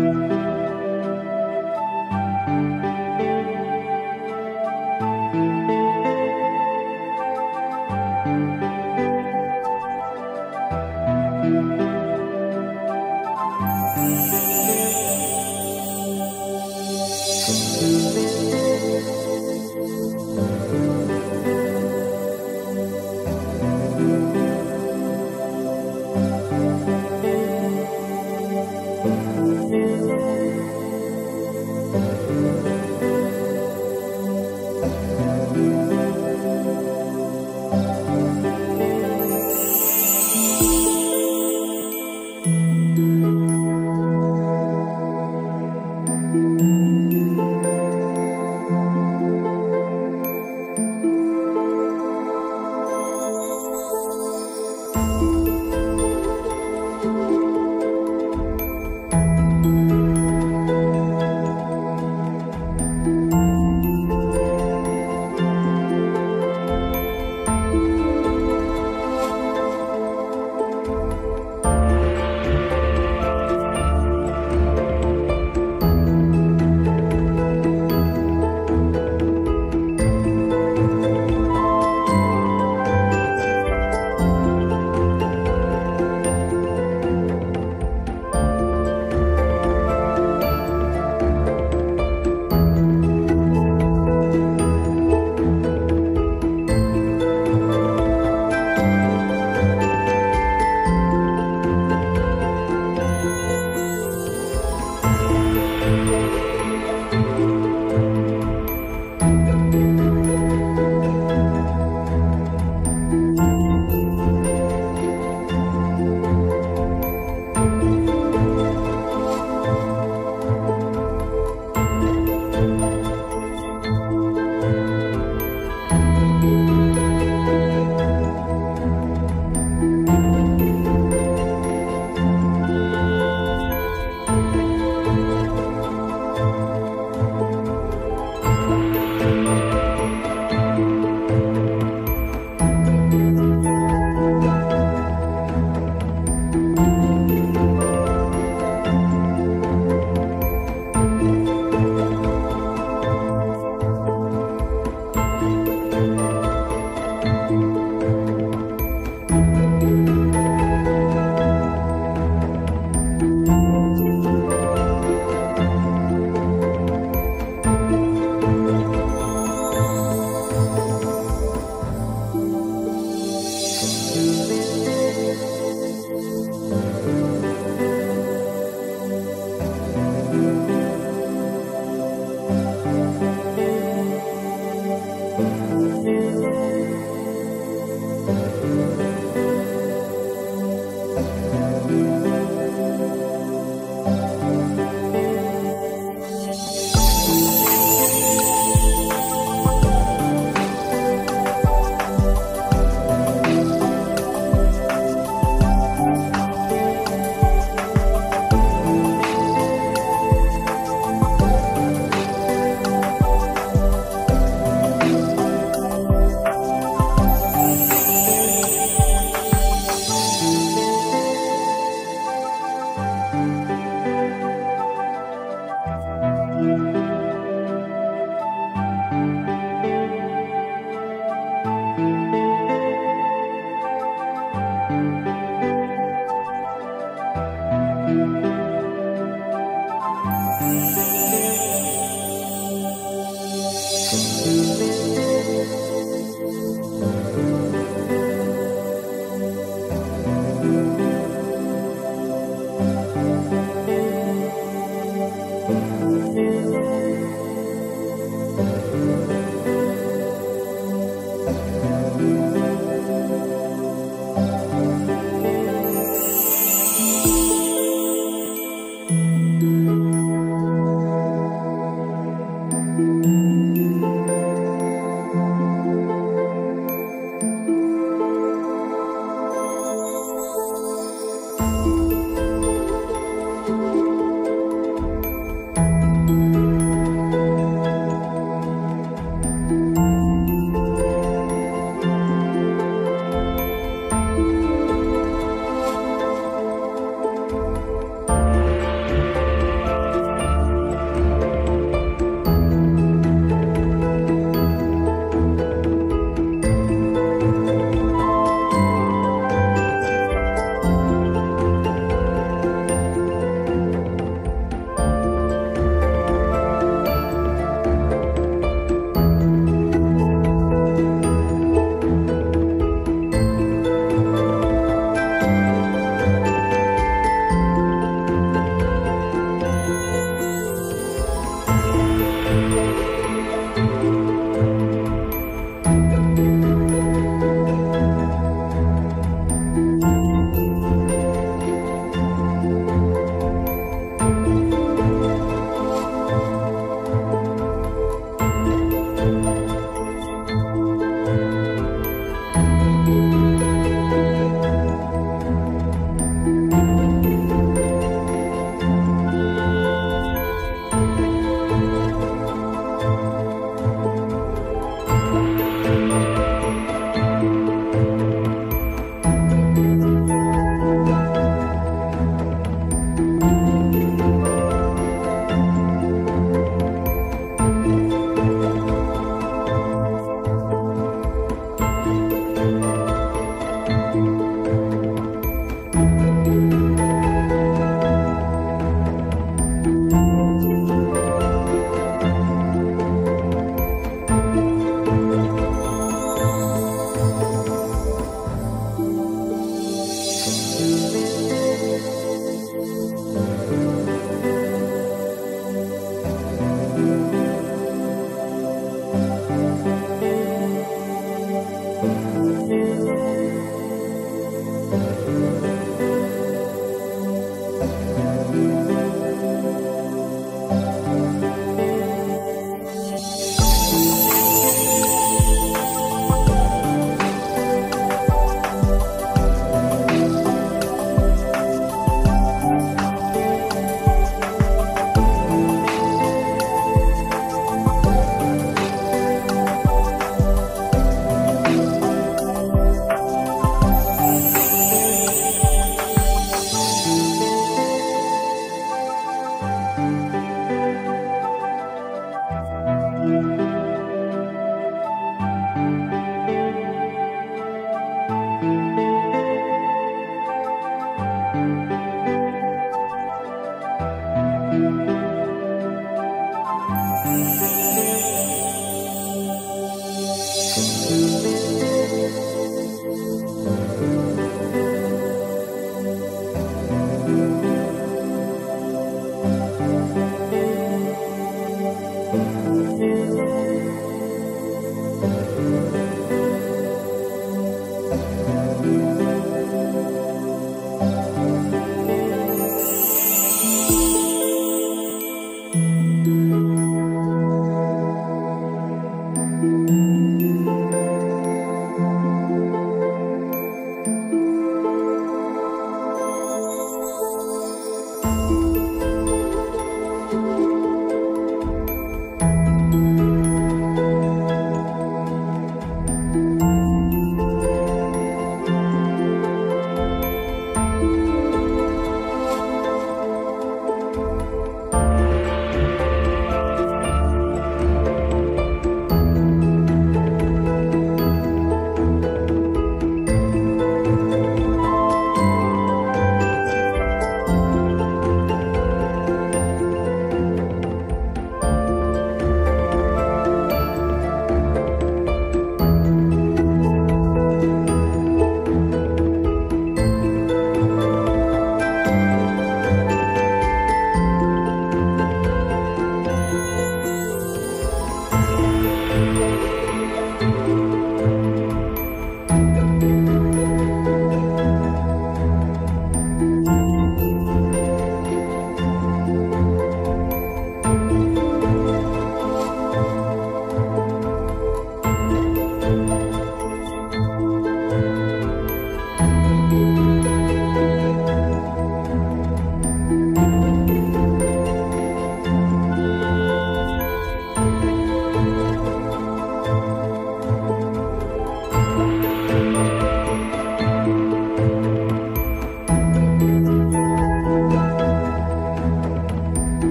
Música